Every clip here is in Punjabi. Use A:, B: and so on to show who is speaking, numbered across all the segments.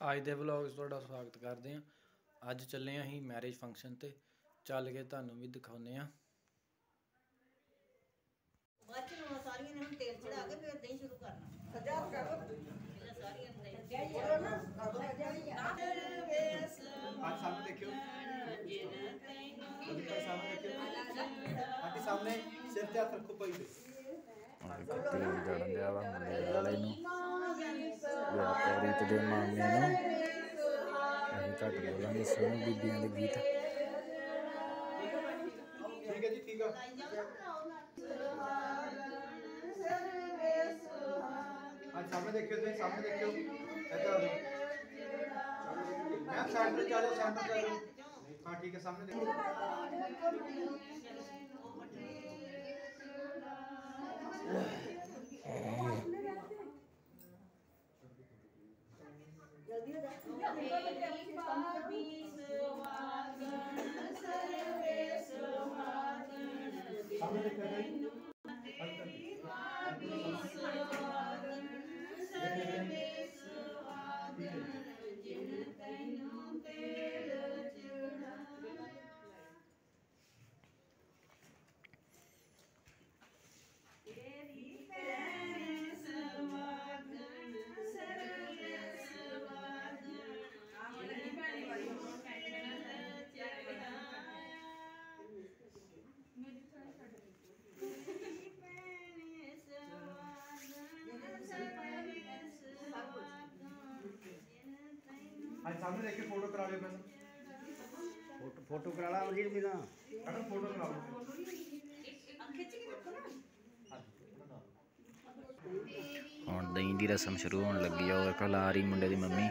A: ਅੱਜ ਦੇ ਵਲੌਗਸ ਤੁਹਾਡਾ ਸਵਾਗਤ ਕਰਦੇ ਆ ਅੱਜ ਚੱਲੇ ਅਸੀਂ ਮੈਰਿਜ ਫੰਕਸ਼ਨ ਤੇ। ਚੱਲ ਕੇ ਤੁਹਾਨੂੰ ਵੀ ਦਿਖਾਉਨੇ ਆ।
B: ਬਾਅਦ ਸਾਹਮਣੇ ਸਿਰ
C: ਤੇ ਹੱਥ ਰੱਖੋ ਭਾਈ ਦੇ ਦੇਖੋ
A: ਤੇਲ ਜੜਨ ਦਿਆ ਵਾ, ਮੁੰਡੇ ਵਾਲੇ ਨੂੰ। ਵਿਆਪਾਰੀ ਤੇ ਦੇ ਮਾਮੇ ਨੂੰ। ਅਸੀਂ ਤਾਂ ਬੋਲਾਂਗੇ ਸੋਹਣੇ ਬੀਬੀਆਂ ਦੇ ਗੀਤ।
C: ਠੀਕ ਹੈ ਜੀ, ਠੀਕ ਆ। ਅੱਜ ਸਾਹਮਣੇ ਦੇਖਿਓ ਤੁਸੀਂ, ਸਾਹਮਣੇ ਦੇਖਿਓ। ਇੱਧਰ ਮੈਂ ਸਾਈਡ ਤੇ ਚੱਲੋ ਸਾਈਡ ਤੇ ਚੱਲੋ ਹਾਂ, ਠੀਕ ਹੈ, ਸਾਹਮਣੇ ਦੇਖੋ। Amen. ਸਾਨੂੰ ਲੈ ਕੇ ਫੋਟੋ ਕਰਾ ਲਿਓ ਮੈਨੂੰ
D: ਫੋਟੋ ਫੋਟੋ ਕਰਾ ਲਾ ਉਹਦੀ ਵੀ
C: ਨਾ ਮੈਡਮ ਫੋਟੋ ਕਰਾ ਲਓ।
A: ਹੁਣ ਦਹੀਂ ਦੀ ਰਸਮ ਸ਼ੁਰੂ ਹੋਣ ਲੱਗੀ ਆ ਉਹ ਕੱਲ ਆ ਰਹੀ ਮੁੰਡੇ ਦੀ ਮੰਮੀ।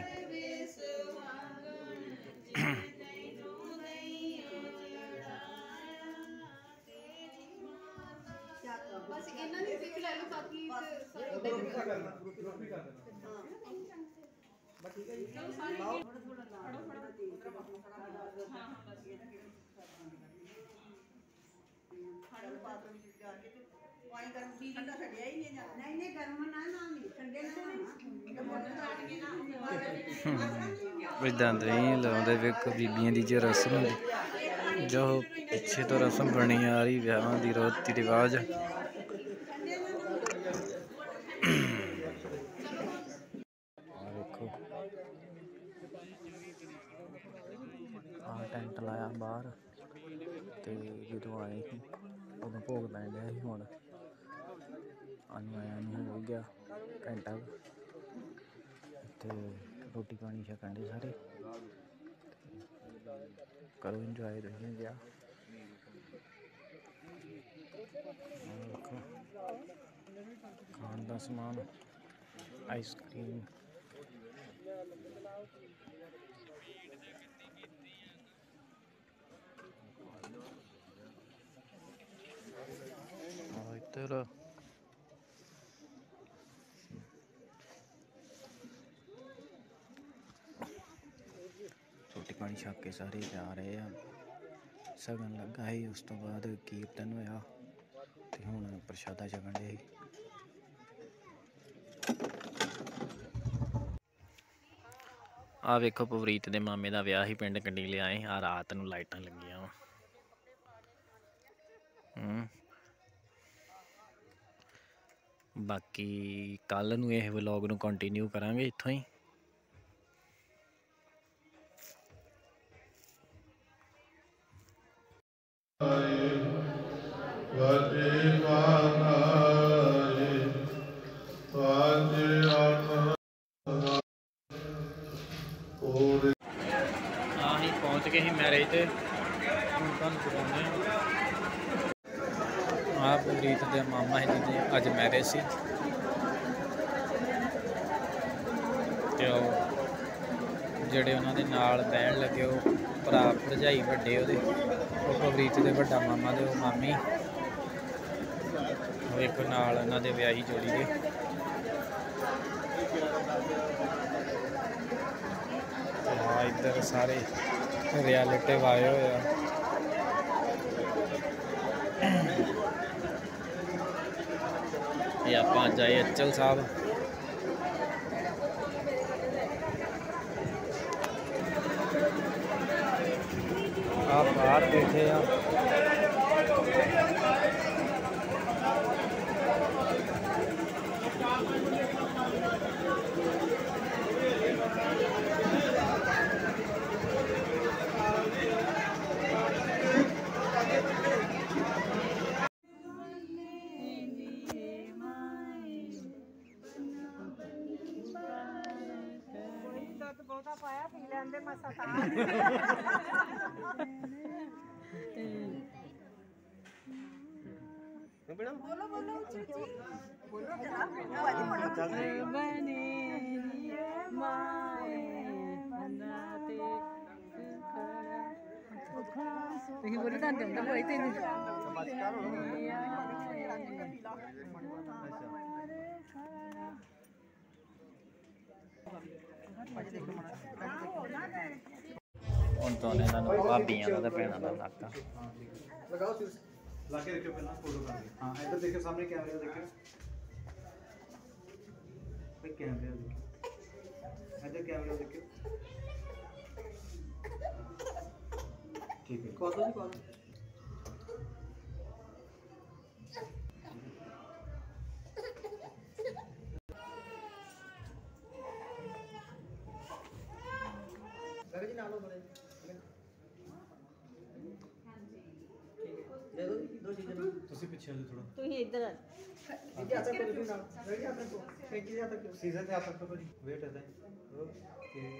E: ਬਸ ਇਹਨਾਂ ਦੀ ਜ਼ਿਕਰ ਲੈ ਲਓ ਬਾਕੀ
B: ਬਸ ਠੀਕ ਵਿੱਚ ਨਹੀਂ
A: ਲਾਉਂਦੇ ਵੇਖੋ ਬੀਬੀਆਂ ਦੀ ਜੇ ਰਸਮ ਹੁੰਦੀ। ਜੋ ਪਿੱਛੇ ਤੋਂ ਰਸਮ ਬਣੀ ਆ ਰਹੀ ਵਿਆਹਾਂ ਦੀ ਰੋਤੀ ਰਿਵਾਜ। ਆਨੂੰ ਆਇਆ ਨੂੰ ਹੋ ਗਿਆ, ਘੰਟਾ ਤੇ ਰੋਟੀ ਪਾਣੀ ਛਕਣ ਦੇ ਸਾਰੇ। ਕਰੋ ਇੰਜੋਏ ਤੁਸੀਂ ਗਿਆ ਖਾਣ ਦਾ ਸਮਾਨ ਆਈਸਕ੍ਰੀਮ ਆ ਇੱਧਰ ਪਾਣੀ ਛਕ ਕੇ ਸਾਰੇ ਜਾ ਰਹੇ ਆ। ਸਗਨ ਲੱਗਾ ਸੀ, ਉਸ ਤੋਂ ਬਾਅਦ ਕੀਰਤਨ ਹੋਇਆ ਤੇ ਹੁਣ ਪ੍ਰਸ਼ਾਦਾ ਛਕਣ ਦੇ ਆ ਵੇਖੋ ਪਵਰੀਤ ਦੇ ਮਾਮੇ ਦਾ ਵਿਆਹ ਹੀ ਪਿੰਡ ਕੰਡੀ ਲਿਆਏ ਆ ਰਾਤ ਨੂੰ ਲਾਈਟਾਂ ਲੱਗੀਆਂ ਵਾ। ਹੂੰ। ਬਾਕੀ ਕੱਲ ਨੂੰ ਇਹ ਵਲੌਗ ਨੂੰ ਕੰਟੀਨਿਊ ਕਰਾਂਗੇ ਇੱਥੋਂ ਹੀ। ਪਹੁੰਚ ਗਏ ਸੀ ਮੈਰਿਜ ਤੇ। ਹੁਣ ਤੁਹਾਨੂੰ ਦਿਖਾਉਂਦੇ ਹਾਂ। ਆਹ ਪ੍ਰੀਤ ਦੇ ਮਾਮਾ ਜੀ ਦੀ ਅੱਜ ਮੈਰਿਜ ਸੀ। ਤੇ ਉਹ ਜਿਹੜੇ ਉਹਨਾਂ ਦੇ ਨਾਲ ਬਹਿਣ ਲੱਗੇ, ਉਹ ਭਰਾ ਭਰਜਾਈ ਵੱਡੇ ਉਹਦੇ। ਉਹ ਪ੍ਰੀਤ ਦੇ ਵੱਡਾ ਮਾਮਾ ਦੇ ਉਹ ਮਾਮੀ। ਉਹ ਇੱਕ ਨਾਲ ਉਹਨਾਂ ਦੇ ਵਿਆਹੀ ਜੋੜੀ ਦੇ। रियलिटी आयो या ये आप जाइए अचल साहब। आप बाहर देखे हैं ਇਹ ਆਪਾਂ ਅੱਜ ਆਏ ਅਚਲ ਸਾਹਿਬ ਬਾਹਰ ਬੈਠੇ ਆ
E: ਤੁਸੀਂ ਬੋਲੇ ਤਾਂ ਦੰਦਾ ਹੋਈ ਤੈਨੂੰ
A: ਹੁਣ ਤੋਂ ਇਹਨਾਂ ਨੂੰ ਭਾਬੀਆਂ ਦਾ ਤੇ ਭੈਣਾਂ ਦਾ ਨਾਕਾ
C: ਲਗਾਓ ਸਿਰ ਲਾ ਕੇ ਰੱਖਿਓ ਪਹਿਲਾਂ ਫੋਟੋ ਕਰਕੇ ਹਾਂ ਇੱਧਰ ਦੇਖਿਓ ਸਾਹਮਣੇ ਕੈਮਰੇ ਦੇਖਿਓ। ਭਾਈ ਕੈਮਰੇ ਦੇਖਿਓ। ਇੱਧਰ ਕੈਮਰੇ ਦੇਖਿਓ। ਠੀਕ ਹੈ। ਕੋਲ ਜੀ ਕੋਲ ਜੀ ਨਾਲ ਲਓ ਬੜੇ ਦੇ ਦੋ ਜੀ ਦੋ ਚੀਜ਼ਾਂ ਤੁਸੀਂ ਪਿੱਛੇ ਹੋ ਥੋੜਾ
B: ਤੁਸੀਂ ਇੱਧਰ ਆ।
C: ਜੀ ਹੱਥ ਰੱਖੋ ਜੀ ਨਾਲ। ਰੈਡੀ ਹੱਥ ਰੱਖੋ। ਫੈਂਕੀ ਦੇ ਹੱਥ ਰੱਖੋ ਸੀਜ਼ਨ ਤੇ ਹੱਥ ਰੱਖੋ ਜੀ ਵੇਟ ਹੈ ਓਕੇ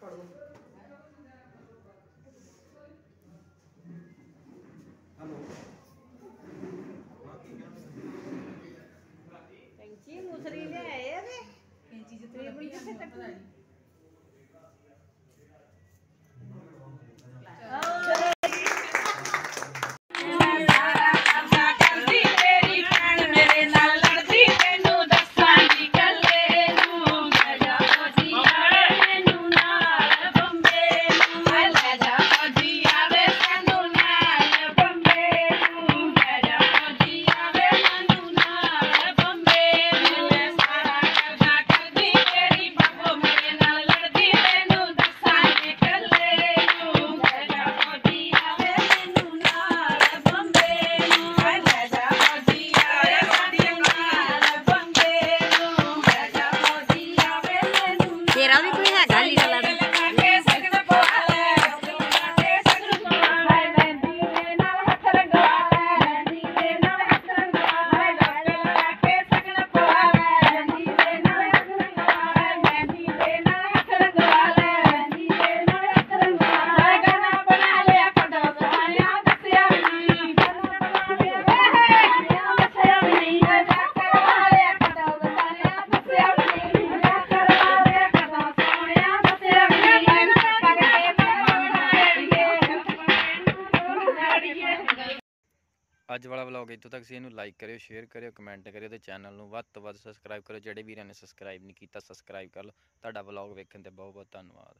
C: ਕੱਢ ਦੋ ਹਲੋ
B: ਪੈਂਚੀ ਮੁਸਰੀ ਲੈ ਆਏ ਆ ਵੇ ਪੈਂਚੀ ਜਿੱਥੇ ਲੱਭੀ ਕਿੱਥੇ ਕੱਟਣੀ
D: ਕਰਦੀ
A: ਅੱਜ ਵਾਲਾ ਵਲੌਗ ਇੱਥੋਂ ਤੱਕ ਸੀ, ਇਹਨੂੰ ਲਾਈਕ ਕਰਿਓ ਸ਼ੇਅਰ ਕਰਿਓ ਕਮੈਂਟ ਕਰਿਓ ਤੇ ਚੈਨਲ ਨੂੰ ਵੱਧ ਤੋਂ ਵੱਧ ਸਬਸਕ੍ਰਾਈਬ ਕਰਿਓ, ਜਿਹੜੇ ਵੀਰਾਂ ਨੇ ਸਬਸਕ੍ਰਾਈਬ ਨਹੀਂ ਕੀਤਾ ਸਬਸਕ੍ਰਾਈਬ ਕਰ ਲਓ। ਤੁਹਾਡਾ ਵਲੌਗ ਵੇਖਣ ਤੇ ਬਹੁਤ ਬਹੁਤ ਧੰਨਵਾਦ।